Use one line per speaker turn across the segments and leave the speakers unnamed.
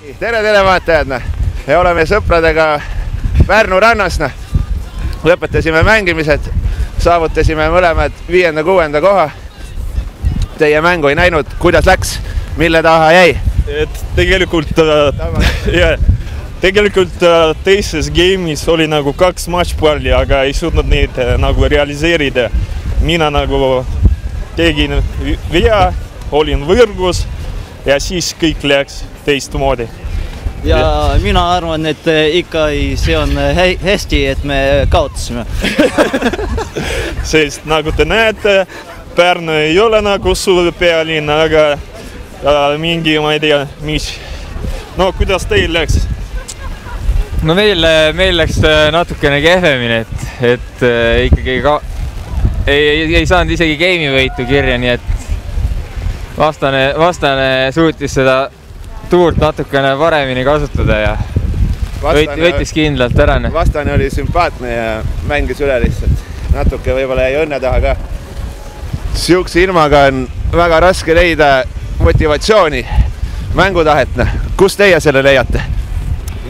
tere, televaatajad, noh. me oleme sõpradega Pärnu rannas, noh. lõpetasime mängimised, saavutasime mõlemad viienda-kuuenda koha. Teie mängu ei näinud, kuidas läks, mille taha jäi?
et tegelikult äh, jah, tegelikult äh, teises game'is oli nagu kaks matšpalli, aga ei suutnud neid äh, nagu realiseerida. mina nagu tegin vea, olin võrgus ja siis kõik läks teistmoodi.
ja mina arvan, et eh, ikka ei- see on eh, hä- hästi, et me kaotasime.
sest nagu te näete, Pärnu ei ole nagu suur pealinn, aga äh, mingi, ma ei tea, mis. no kuidas teil läks?
no meil, meil läks natukene kehvemini, et, et äh, ikkagi ka ei, ei, ei saanud isegi game'i võitu kirja, nii et vastane, vastane suutis seda tuurt natukene paremini kasutada ja võit, võitis kindlalt ära.
vastane oli sümpaatne ja mängis üle lihtsalt. natuke võib-olla jäi õnne taha ka. Siukse ilmaga on väga raske leida motivatsiooni, mängutahet, noh. kust teie selle leiate?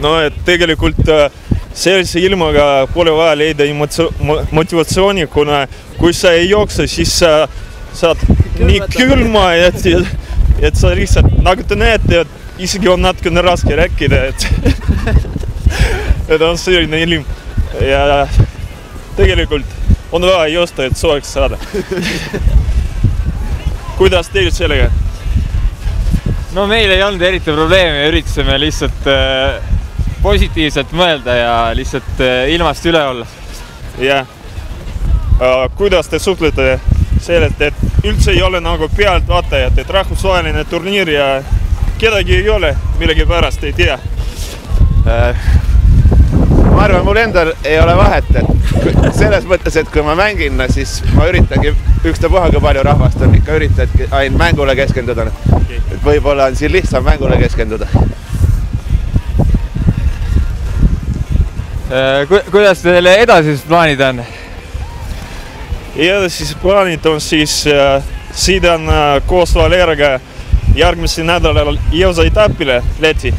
no et tegelikult äh, sellise ilmaga pole vaja leida motivatsiooni, kuna kui sa ei jookse, siis sa saad nii külma, et, et sa lihtsalt nagu te näete, et isegi on natukene raske rääkida, et et on selline ilm ja tegelikult on vaja joosta, et soojaks saada. kuidas teil sellega?
no meil ei olnud eriti probleemi, üritasime lihtsalt äh, positiivselt mõelda ja lihtsalt äh, ilmast üle olla.
jah. kuidas te suhtlete sellest, et üldse ei ole nagu pealtvaatajat, et rahvusvaheline turniir ja kedagi ei ole, millegipärast ei tea.
ma arvan, mul endal ei ole vahet, et selles mõttes, et kui ma mängin, siis ma üritangi ükstapuha kui palju rahvast on, ikka üritadki ainult mängule keskenduda. et võib-olla on siin lihtsam mängule keskenduda.
Äh, kuidas teil edasised plaanid on?
Ja siis plaanid on siis äh, sõidan äh, koos Valeriga järgmisel nädalal jõusaetapile Läti.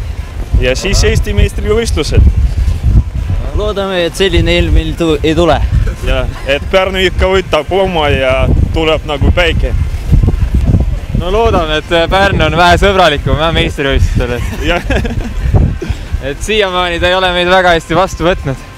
Ja siis Eesti meistrivõistlused
loodame, et selline ilm meil tu- ei tule.
ja et Pärnu ikka võtab oma ja tuleb nagu päike.
no loodame, et Pärnu on vähe sõbralikum jah meistrivõistlustel, et,
jah
et siiamaani ta ei ole meid väga hästi vastu võtnud